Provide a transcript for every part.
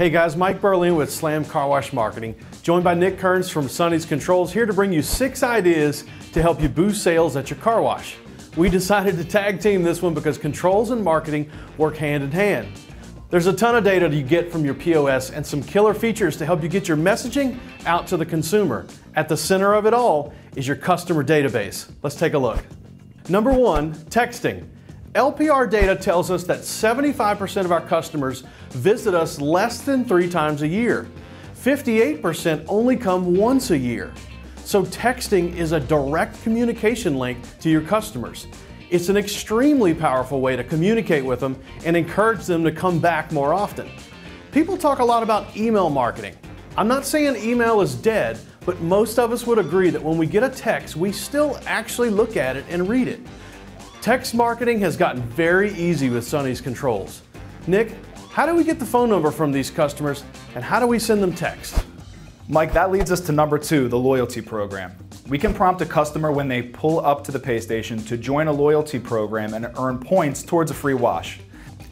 Hey guys, Mike Berlin with Slam Car Wash Marketing, joined by Nick Kerns from Sonny's Controls, here to bring you six ideas to help you boost sales at your car wash. We decided to tag team this one because controls and marketing work hand in hand. There's a ton of data you get from your POS and some killer features to help you get your messaging out to the consumer. At the center of it all is your customer database. Let's take a look. Number one, texting. LPR data tells us that 75% of our customers visit us less than three times a year. 58% only come once a year. So texting is a direct communication link to your customers. It's an extremely powerful way to communicate with them and encourage them to come back more often. People talk a lot about email marketing. I'm not saying email is dead, but most of us would agree that when we get a text, we still actually look at it and read it. Text marketing has gotten very easy with Sonny's controls. Nick, how do we get the phone number from these customers and how do we send them text? Mike, that leads us to number two, the loyalty program. We can prompt a customer when they pull up to the pay station to join a loyalty program and earn points towards a free wash.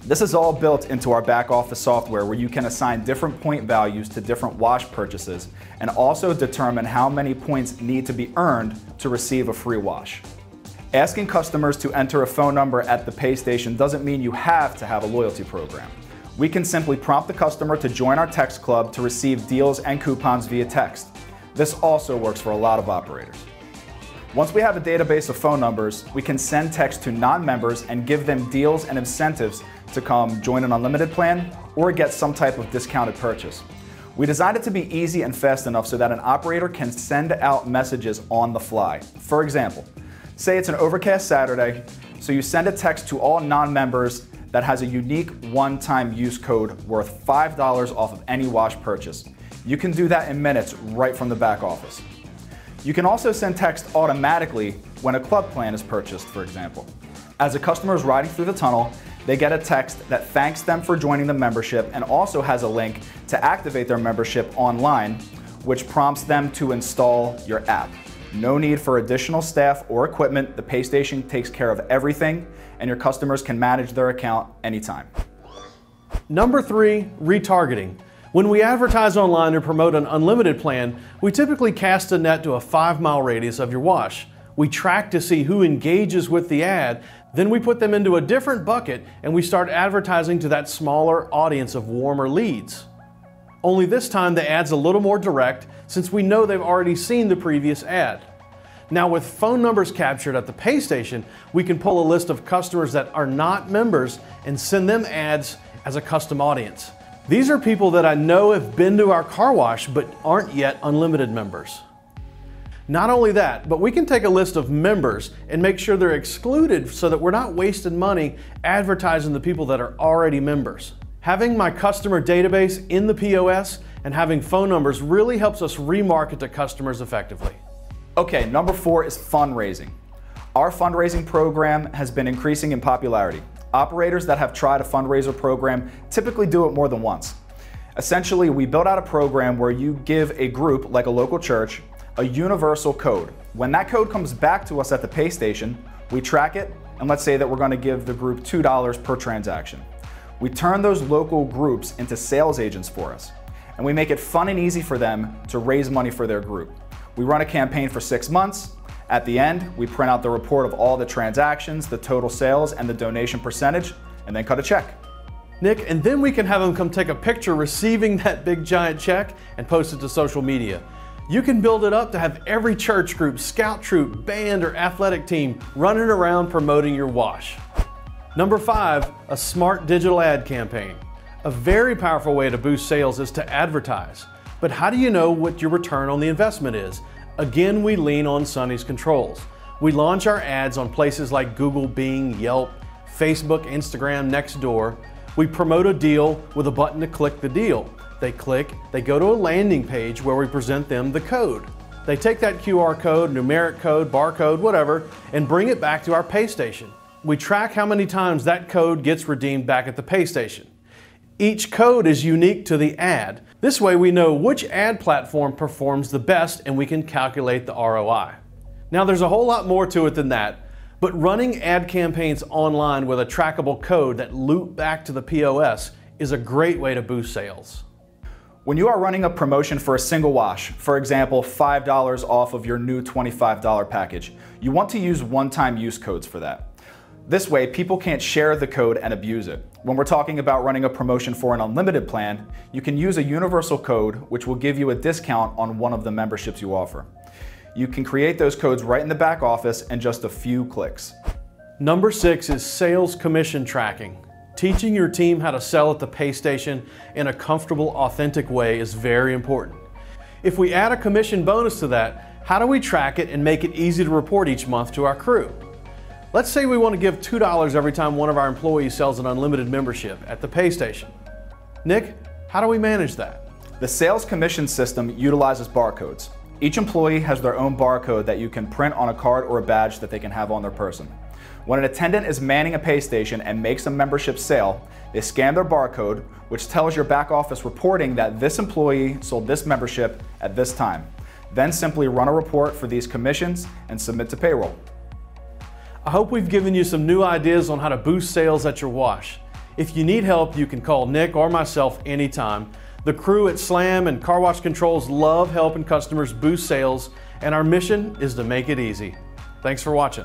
This is all built into our back office software where you can assign different point values to different wash purchases and also determine how many points need to be earned to receive a free wash. Asking customers to enter a phone number at the pay station doesn't mean you have to have a loyalty program. We can simply prompt the customer to join our text club to receive deals and coupons via text. This also works for a lot of operators. Once we have a database of phone numbers, we can send text to non-members and give them deals and incentives to come join an unlimited plan or get some type of discounted purchase. We designed it to be easy and fast enough so that an operator can send out messages on the fly. For example, Say it's an overcast Saturday, so you send a text to all non-members that has a unique one-time use code worth $5 off of any wash purchase. You can do that in minutes right from the back office. You can also send text automatically when a club plan is purchased, for example. As a customer is riding through the tunnel, they get a text that thanks them for joining the membership and also has a link to activate their membership online, which prompts them to install your app. No need for additional staff or equipment. The PayStation takes care of everything and your customers can manage their account anytime. Number three, retargeting. When we advertise online or promote an unlimited plan, we typically cast a net to a five mile radius of your wash. We track to see who engages with the ad, then we put them into a different bucket and we start advertising to that smaller audience of warmer leads. Only this time the ad's a little more direct since we know they've already seen the previous ad. Now with phone numbers captured at the pay station, we can pull a list of customers that are not members and send them ads as a custom audience. These are people that I know have been to our car wash but aren't yet unlimited members. Not only that, but we can take a list of members and make sure they're excluded so that we're not wasting money advertising the people that are already members. Having my customer database in the POS and having phone numbers really helps us remarket to customers effectively. Okay, number four is fundraising. Our fundraising program has been increasing in popularity. Operators that have tried a fundraiser program typically do it more than once. Essentially, we built out a program where you give a group, like a local church, a universal code. When that code comes back to us at the pay station, we track it, and let's say that we're gonna give the group $2 per transaction. We turn those local groups into sales agents for us, and we make it fun and easy for them to raise money for their group. We run a campaign for six months. At the end, we print out the report of all the transactions, the total sales, and the donation percentage, and then cut a check. Nick, and then we can have them come take a picture receiving that big giant check and post it to social media. You can build it up to have every church group, scout troop, band, or athletic team running around promoting your wash. Number five, a smart digital ad campaign. A very powerful way to boost sales is to advertise. But how do you know what your return on the investment is? Again, we lean on Sonny's controls. We launch our ads on places like Google, Bing, Yelp, Facebook, Instagram, Nextdoor. We promote a deal with a button to click the deal. They click, they go to a landing page where we present them the code. They take that QR code, numeric code, barcode, whatever, and bring it back to our pay station we track how many times that code gets redeemed back at the pay station. Each code is unique to the ad. This way we know which ad platform performs the best and we can calculate the ROI. Now there's a whole lot more to it than that, but running ad campaigns online with a trackable code that loop back to the POS is a great way to boost sales. When you are running a promotion for a single wash, for example, $5 off of your new $25 package, you want to use one-time use codes for that. This way, people can't share the code and abuse it. When we're talking about running a promotion for an unlimited plan, you can use a universal code which will give you a discount on one of the memberships you offer. You can create those codes right in the back office in just a few clicks. Number six is sales commission tracking. Teaching your team how to sell at the pay station in a comfortable, authentic way is very important. If we add a commission bonus to that, how do we track it and make it easy to report each month to our crew? Let's say we want to give $2 every time one of our employees sells an unlimited membership at the pay station. Nick, how do we manage that? The sales commission system utilizes barcodes. Each employee has their own barcode that you can print on a card or a badge that they can have on their person. When an attendant is manning a pay station and makes a membership sale, they scan their barcode, which tells your back office reporting that this employee sold this membership at this time. Then simply run a report for these commissions and submit to payroll. I hope we've given you some new ideas on how to boost sales at your wash. If you need help, you can call Nick or myself anytime. The crew at Slam and Car Wash Controls love helping customers boost sales, and our mission is to make it easy. Thanks for watching.